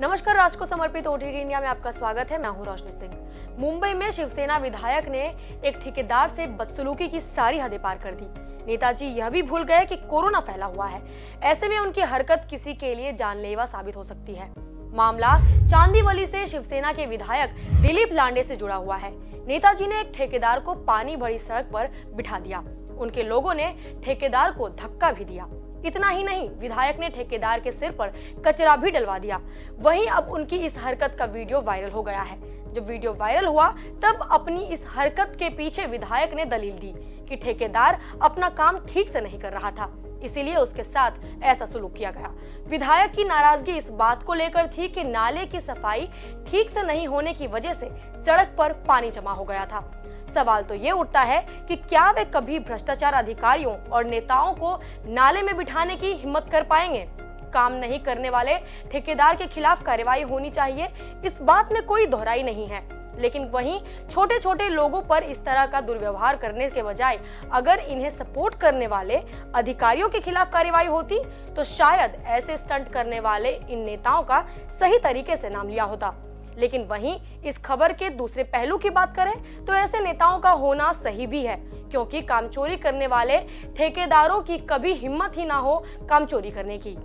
नमस्कार राष्ट्र को समर्पित ओटीटी इंडिया में आपका स्वागत है। मैं हूँ रोशनी सिंह। मुंबई में शिवसेना विधायक ने एक ठेकेदार से बदसलूकी की सारी हदें पार कर दी। नेताजी यह भी भूल गए कि कोरोना फैला हुआ है। ऐसे में उनकी हरकत किसी के लिए जानलेवा साबित हो सकती है। मामला चांदीवली से शिवसेना के विधायक दिलीप लांडे से जुड़ा हुआ है। नेताजी ने एक ठेकेदार को पानी भरी सड़क पर बिठा दिया। उनके लोगों ने ठेकेदार को धक्का भी दिया। इतना ही नहीं, विधायक ने ठेकेदार के सिर पर कचरा भी डलवा दिया। वहीं अब उनकी इस हरकत का वीडियो वायरल हो गया है। जब वीडियो वायरल हुआ, तब अपनी इस हरकत के पीछे विधायक ने दलील दी कि ठेकेदार अपना काम ठीक से नहीं कर रहा था। इसीलिए उसके साथ ऐसा सुलूक किया गया। विधायक की नाराज़गी इस बात को लेकर थी कि नाले की सफ़ाई ठीक से नहीं होने की वजह से सड़क पर पानी जमा हो गया था। सवाल तो ये उठता है कि क्या वे कभी भ्रष्टाचार अधिकारियों और नेताओं को नाले में बिठाने की हिम्मत कर पाएँगे? काम नहीं करने वाले ठेकेदार के खिलाफ कार्रवाई होनी चाहिए, इस बात में कोई दोहराई नहीं है। लेकिन वहीं छोटे छोटे लोगों पर इस तरह का दुर्व्यवहार करने के बजाय अगर इन्हें सपोर्ट करने वाले अधिकारियों के खिलाफ कार्रवाई होती तो शायद ऐसे स्टंट करने वाले इन नेताओं का सही तरीके से नाम लिया होता। लेकिन वहीं इस खबर के दूसरे पहलू की बात करें तो ऐसे नेताओं का होना सही भी है, क्योंकि काम चोरी करने वाले ठेकेदारों की कभी हिम्मत ही ना हो काम चोरी करने की।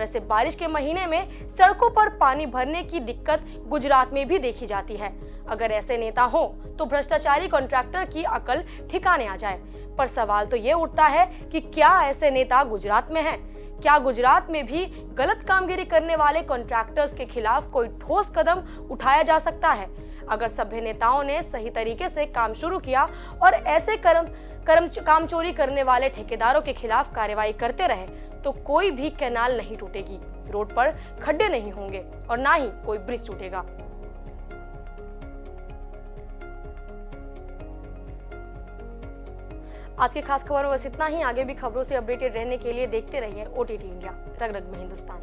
वैसे बारिश के महीने में सड़कों पर पानी भरने की दिक्कत गुजरात में भी देखी जाती है। अगर ऐसे नेता हो तो भ्रष्टाचारी कॉन्ट्रैक्टर की अकल ठिकाने आ जाए। पर सवाल तो ये उठता है कि क्या ऐसे नेता गुजरात में हैं? क्या गुजरात में भी गलत कामगिरी करने वाले कॉन्ट्रैक्टर्स के खिलाफ कोई ठोस कदम उठाया जा सकता है? अगर सभ्य नेताओं ने सही तरीके से काम शुरू किया और ऐसे कर्म कर्म काम चोरी करने वाले ठेकेदारों के खिलाफ कार्रवाई करते रहे तो कोई भी कैनाल नहीं टूटेगी। रोड पर खड्डे नहीं होंगे और ना ही कोई ब्रिज टूटेगा। आज की खास खबर में बस इतना ही। आगे भी खबरों से अपडेटेड रहने के लिए देखते रहिए ओटीटी इंडिया रग रग में हिंदुस्तान।